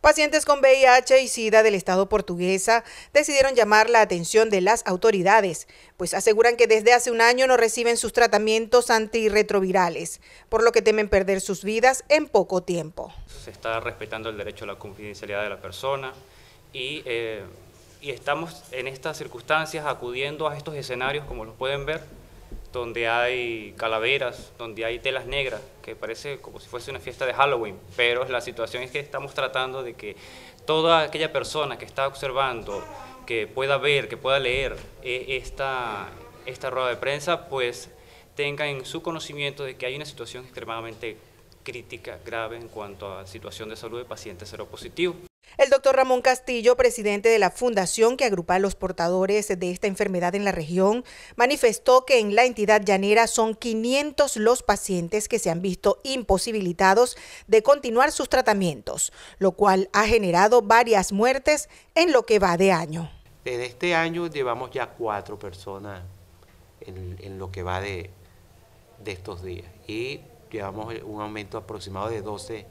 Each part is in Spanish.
Pacientes con VIH y SIDA del Estado portuguesa decidieron llamar la atención de las autoridades, pues aseguran que desde hace un año no reciben sus tratamientos antirretrovirales, por lo que temen perder sus vidas en poco tiempo. Se está respetando el derecho a la confidencialidad de la persona y, eh, y estamos en estas circunstancias acudiendo a estos escenarios, como los pueden ver, donde hay calaveras, donde hay telas negras, que parece como si fuese una fiesta de Halloween, pero la situación es que estamos tratando de que toda aquella persona que está observando, que pueda ver, que pueda leer eh, esta, esta rueda de prensa, pues tenga en su conocimiento de que hay una situación extremadamente crítica, grave en cuanto a situación de salud de pacientes seropositivos. El doctor Ramón Castillo, presidente de la fundación que agrupa a los portadores de esta enfermedad en la región, manifestó que en la entidad llanera son 500 los pacientes que se han visto imposibilitados de continuar sus tratamientos, lo cual ha generado varias muertes en lo que va de año. En este año llevamos ya cuatro personas en, lo que va de, de estos días y llevamos un aumento aproximado de 12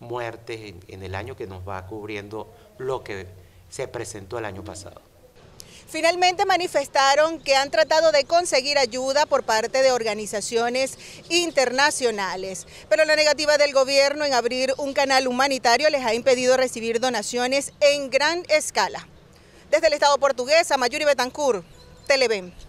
muertes en, el año que nos va cubriendo lo que se presentó el año pasado. Finalmente manifestaron que han tratado de conseguir ayuda por parte de organizaciones internacionales, pero la negativa del gobierno en abrir un canal humanitario les ha impedido recibir donaciones en gran escala. Desde el Estado portugués, Mayuri Betancourt, Televen.